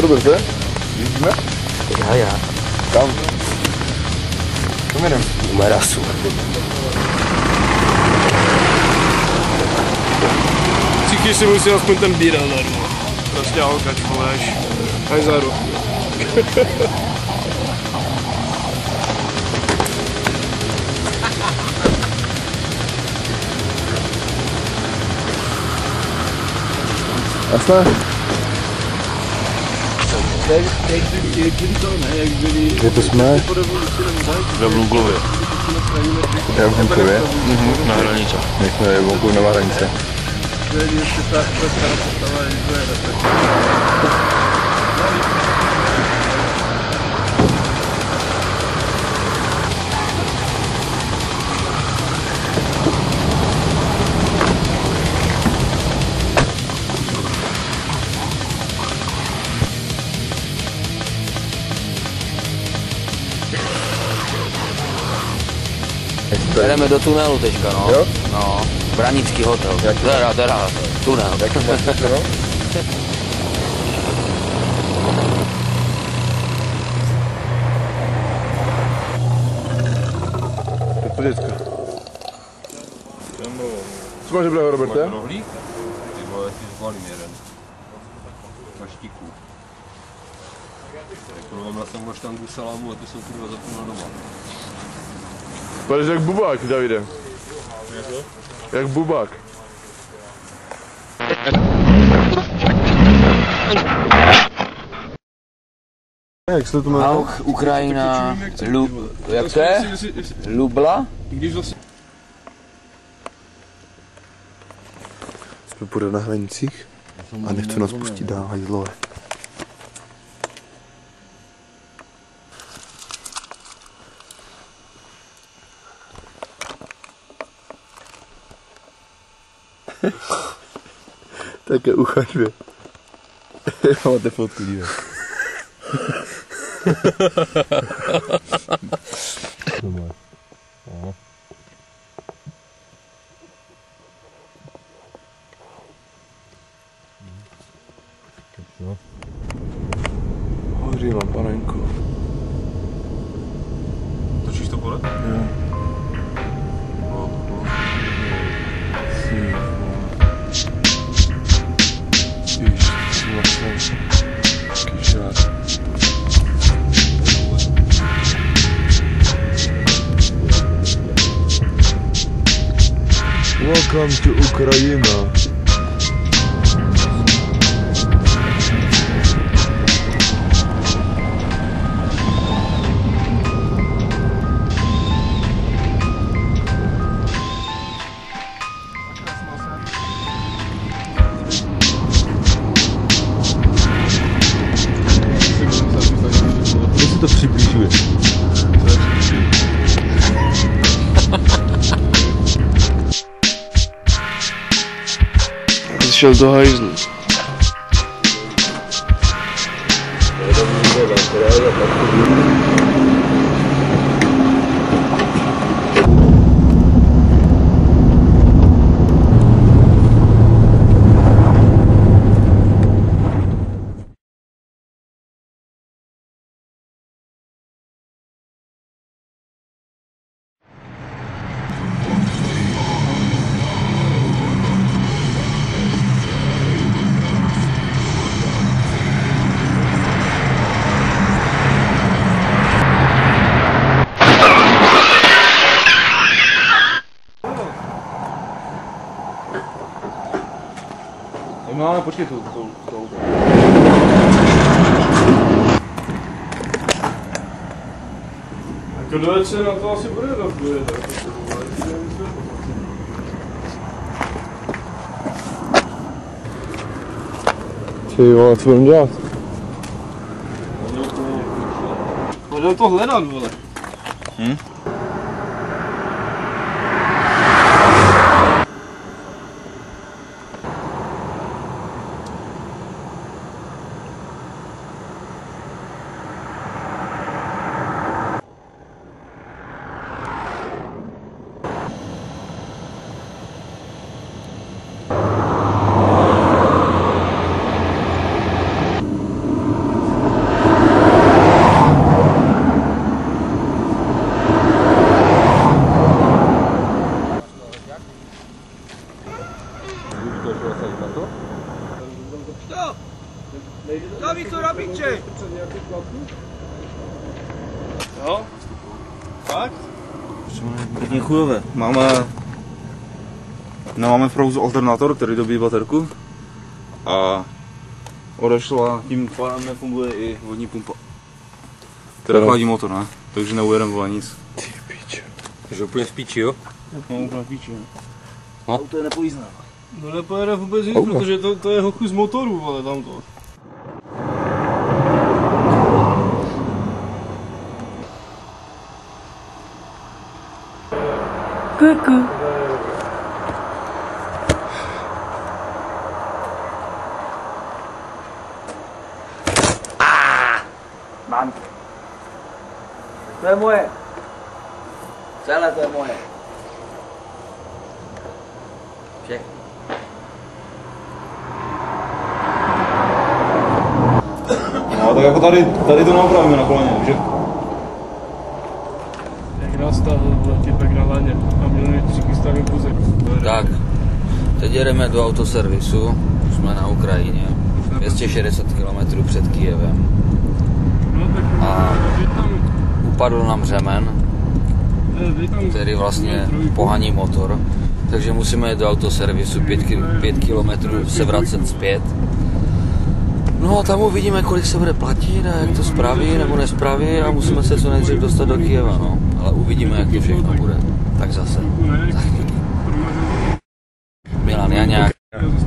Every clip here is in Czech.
들어봤어요? 이즈나? 야야. 다음. 그러면은 말았어. Fiquei sem você aos Pantambira, Loro. Trouxe algo pra te falar, acho. Mas, Loro. That's not. Kde to jsme? Ve Vluglově. Já v Vluglově? Mhm, na hranice. My jsme ve Vluglově na hranice. To je, Jedeme do tunelu teďka, no. Jo? No. Branický hotel. Jaký? Teda, dera, tunel. Jaký tunel? po děcka. Co máš dobrého, Roberte? Máš rohlík? Ty vole, ty zvolím jeden. Máš štíku. Tak jako, no, jsem mu štangu salámu a ty jsem kurva zapomněl doma. Vypadáš jak bubák, Davide. Jak bubák. Jak se to jmenuje? Auch, Ukrajina, Lub, jak to je? Lubla? Jsme půjde na hranicích a nechce nás pustit dál, hajzlové. Také ucho dvě. Máte fotku, dívej. to máš. Aha. Hoří lampanenku. Točíš to pole? Jo. No, no. Welcome to Ukraine. это все бритвы. show Schaffhausen. My máme, počkej, tu, tu, tu. Jako do večera to asi bude dobré, tak to Ty vole, co budeme dělat? Budeme to hledat, vole. Hm? Pěkně chujové. Máme... No, máme v prouzu alternátor, který dobíjí baterku. A odešla, tím pádem nefunguje i vodní pumpa. Teda chladí motor, ne? Takže neujedeme vole nic. Takže úplně v píči, jo? No, úplně píči, To je nepojízdná. No nepojede vůbec nic, protože to, to je hochu z motoru, ale tam to. To je moje. Celé to je moje. Všechno. No, tak jako tady, tady to naopravíme na kolaně, že? Nastavil typek na laně a měl mít přichystaný. Tak, teď jedeme do autoservisu, jsme na Ukrajině, 260 km před Kijevem. No A upadl nám řemen, který vlastně pohání motor, takže musíme jít do autoservisu 5 km se vracet zpět. No a tam uvidíme, kolik se bude platit a jak to spraví nebo nespraví a musíme se co nejdřív dostat do Kijeva, no. Ale uvidíme, jak to všechno bude. Tak zase. Za chvíli. Milan Jaňák,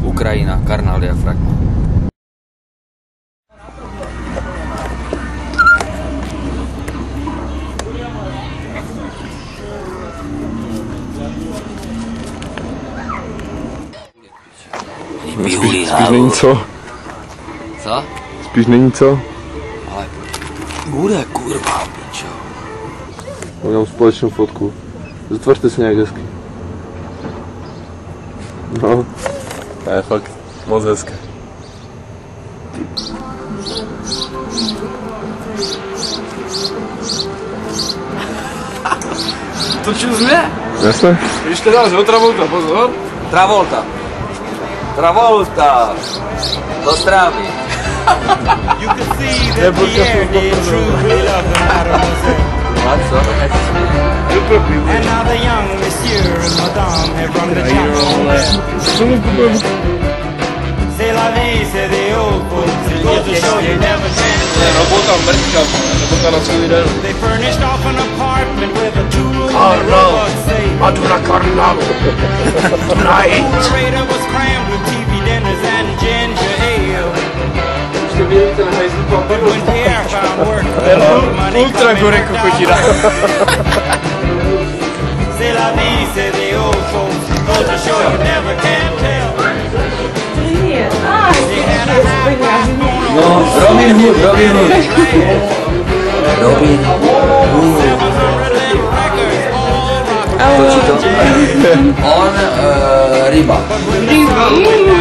Ukrajina, Karnal Diafragma. Vyhulí hlavu. co? Co? Spíš není co? Ale bude kurva, pičo. Udělám společnou fotku. Zatvořte se nějak hezky. No. To je fakt moc hezké. Točil jsi mě? Jasně? Když teda z Travolta, pozor. Travolta. Travolta. Do Stravy. A co? Jak And now the young monsieur and madame have rung the chapel. C'est la vie, c'est the old folks. It goes to show you never can tell. Robota mrtka, robota na celý den. They furnished off an apartment with a two-room safe. Jdu na karnalu. Tonight. Operator was crammed with TV dinners and ale. But when found work, money Ultra Gorecco, rekel, the show you never can tell. No, Robin Hood, Robin Hood. Robin Hood. Oh. On uh, Riba. Riba.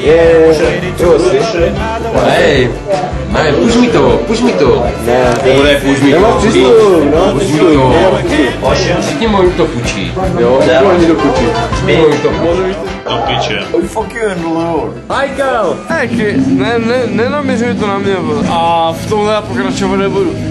people shaded to Hej, ne, puš mi to, puš mi to. Ne, ne, puš mi to. no, Puš mi to. Všichni moji to pučí. Jo, ani do kučí. Moji to Heky, ne, ne, nenaměřuj to na mě. A v tomhle já pokračovat nebudu.